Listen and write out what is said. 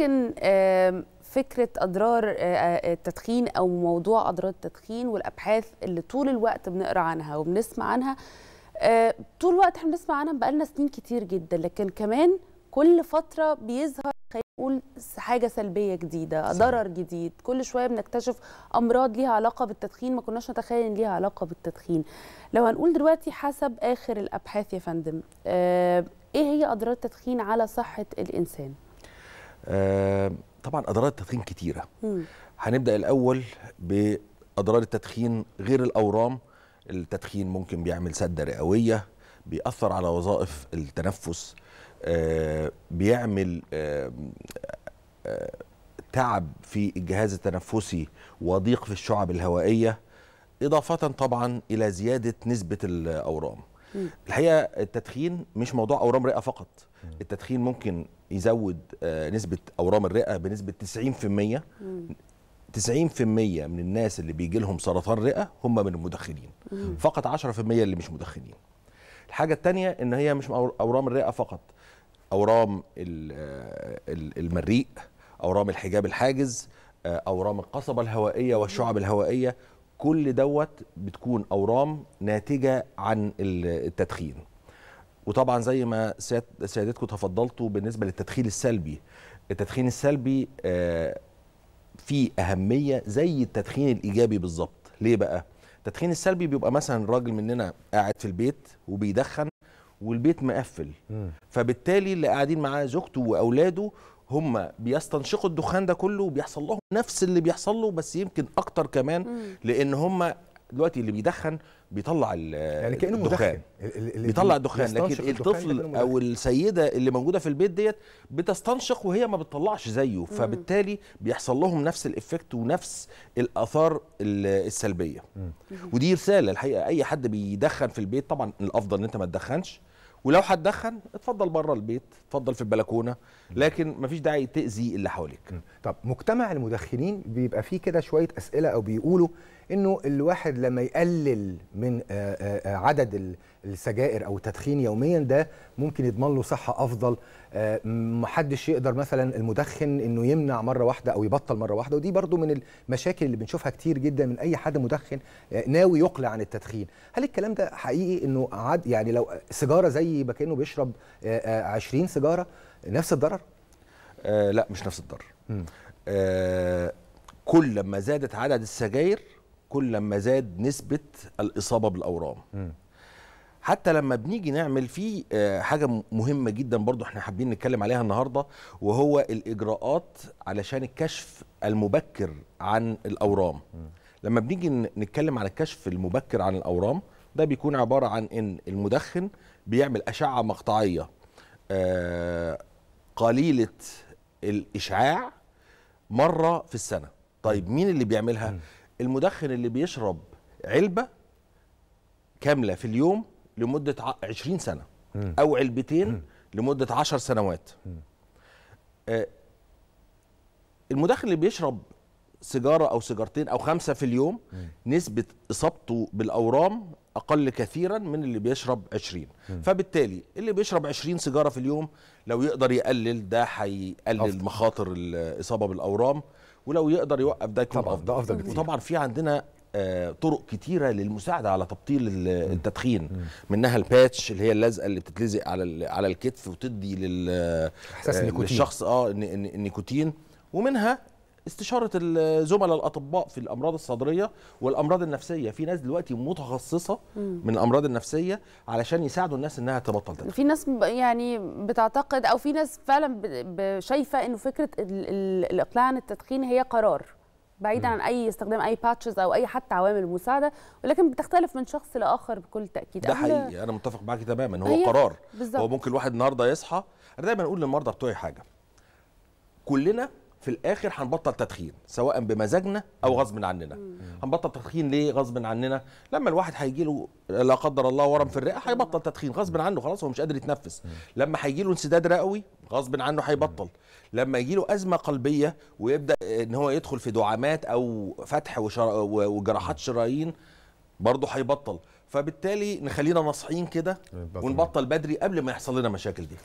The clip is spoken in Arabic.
يمكن أضرار آه، آه، التدخين أو موضوع أضرار التدخين والأبحاث اللي طول الوقت بنقرأ عنها وبنسمع عنها طول الوقت إحنا بنسمع عنها بقالنا سنين كتير جدا لكن كمان كل فترة بيظهر خلينا نقول حاجة سلبية جديدة صحيح. ضرر جديد كل شوية بنكتشف أمراض ليها علاقة بالتدخين ما كناش نتخيل إن ليها علاقة بالتدخين لو هنقول دلوقتي حسب آخر الأبحاث يا فندم آه، إيه هي أضرار التدخين على صحة الإنسان؟ آه، طبعا أضرار التدخين كتيرة. هنبدأ الأول بأضرار التدخين غير الأورام التدخين ممكن بيعمل سدة رئوية بيأثر على وظائف التنفس آه، بيعمل آه، آه، تعب في الجهاز التنفسي وضيق في الشعب الهوائية إضافة طبعا إلى زيادة نسبة الأورام. الحقيقة التدخين مش موضوع أورام رئة فقط. التدخين ممكن يزود آه، نسبة أورام الرئة بنسبة 90% مم. 90% من الناس اللي بيجي لهم سرطان رئة هم من المدخنين. مم. فقط 10% اللي مش مدخنين. الحاجة الثانية إن هي مش أور- أورام الرئة فقط. أورام ال- آه، ال- المريء أورام الحجاب الحاجز آه، أورام القصبة الهوائية والشعب الهوائية. كل دوت بتكون أورام ناتجة عن ال- التدخين. وطبعا زي ما سياد- سيادتكم تفضلتوا بالنسبة للتدخين السلبي. التدخين السلبي آه، فيه أهمية زي التدخين الإيجابي بالظبط. ليه بقى؟ التدخين السلبي بيبقى مثلا راجل مننا قاعد في البيت وبيدخن والبيت مقفل. فبالتالي اللي قاعدين معاه زوجته وأولاده هم بيستنشقوا الدخان ده كله وبيحصل لهم نفس اللي بيحصل له بس يمكن أكتر كمان مم. لأن هم دلوقتي اللي بيدخن بيطلع ال- يعني كأنه الدخان. مدخن. بيطلع الدخان. لكن الطفل. أو السيدة اللي موجودة في البيت ديت بتستنشق وهي ما بتطلعش زيه فبالتالي بيحصل لهم نفس الإفكت ونفس الآثار ال- السلبية. ودي رسالة الحقيقة أي حد بيدخن في البيت طبعا الأفضل إن أنت ما تدخنش. ولو هتدخن اتفضل بره البيت اتفضل في البلكونة لكن مفيش داعي تأذي اللي حواليك. طب مجتمع المدخنين بيبقى فيه كده شوية أسئلة أو بيقولوا إنه الواحد لما يقلل من آه، آه، آه، عدد ال- السجائر أو التدخين يوميا ده ممكن يضمن له صحة أفضل. محدش يقدر مثلا المدخن إنه يمنع مرة واحدة أو يبطل مرة واحدة ودي برضو من المشاكل اللي بنشوفها كتير جدا من أي حد مدخن ناوي يقلع عن التدخين. هل الكلام ده حقيقي إنه عاد يعني لو سيجارة زي ما كأنه بيشرب آه، آه، 20 سيجارة نفس الضرر؟ آه لا مش نفس الضرر. آه كل لما زادت عدد السجاير كل لما زاد نسبة الإصابة بالأورام. حتى لما بنيجي نعمل فيه آه، حاجة م- مهمة جدا برضو إحنا حابين نتكلم عليها النهاردة وهو الإجراءات علشان الكشف المبكر عن الأورام. لما بنيجي نتكلم عن الكشف المبكر عن الأورام ده بيكون عبارة عن إن المدخن بيعمل أشعة مقطعية آه، قليلة الإشعاع مرة في السنة. طيب مين اللي بيعملها؟ المدخن اللي بيشرب علبة كاملة في اليوم لمدة ع- 20 سنة أو علبتين لمدة 10 سنوات. آه، المدخن اللي بيشرب سيجارة أو سيجارتين أو خمسة في اليوم نسبة إصابته بالأورام أقل كثيرا من اللي بيشرب 20 فبالتالي اللي بيشرب 20 سيجارة في اليوم لو يقدر يقلل ده هيقلل. مخاطر الإصابة بالأورام. ولو يقدر يوقف ده يكون طبعاً، أفضل. ده أفضل بكتير. وطبعا في عندنا آه، طرق كتيرة للمساعدة على تبطيل ال- التدخين. منها الباتش اللي هي اللزقة اللي بتتلزق على على الكتف وتدي لل آه،. للشخص آه الن- الن- النيكوتين ومنها استشارة الزملاء الأطباء في الأمراض الصدرية والأمراض النفسية. في ناس دلوقتي متخصصة من الأمراض النفسية علشان يساعدوا الناس إنها تبطل تدخين في ناس يعني بتعتقد أو في ناس فعلا شايفة إنه فكرة ال- ال- الاقلاع عن التدخين هي قرار بعيدا عن أي استخدام أي باتشز أو أي حتى عوامل مساعدة ولكن بتختلف من شخص لآخر بكل تأكيد. ده حقيقي. أنا متفق معاكي تماما. هو قرار. بالظبط. هو ممكن الواحد النهارده يصحى. أنا دايما أقول للمرضى بتوعي حاجة. كلنا في الآخر هنبطل تدخين سواء بمزاجنا أو غصب عننا. هنبطل تدخين ليه؟ غصب عننا. لما الواحد هيجي له لا قدر الله ورم في الرئة هيبطل تدخين. غصب عنه خلاص هو مش قادر يتنفس. لما هيجي له انسداد رئوي غصب عنه هيبطل. لما يجي له أزمة قلبية ويبدأ إن هو يدخل في دعامات أو فتح وشر... وجراحات شرايين برضه هيبطل. فبالتالي نخلينا ناصحين كده نبطل. ونبطل بدري قبل ما يحصل لنا مشاكل دي.